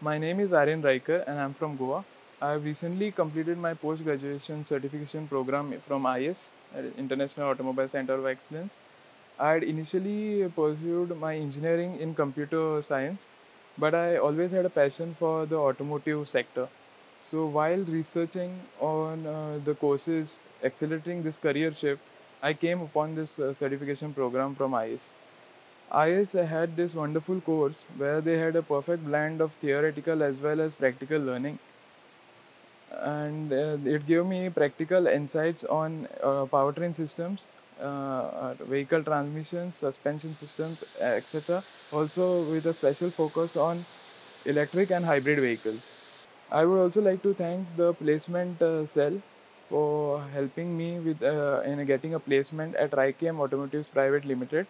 My name is Aryan Raikar and I'm from Goa. I have recently completed my post graduation certification program from iACE, International Automobile Center of Excellence. I had initially pursued my engineering in computer science, but I always had a passion for the automotive sector. So, while researching on uh, the courses accelerating this career shift, I came upon this uh, certification program from iACE. iACE had this wonderful course where they had a perfect blend of theoretical as well as practical learning. And uh, it gave me practical insights on uh, powertrain systems, uh, vehicle transmissions, suspension systems, etc. Also, with a special focus on electric and hybrid vehicles. I would also like to thank the placement uh, cell for helping me with uh, in getting a placement at Raicam Automotives Private Limited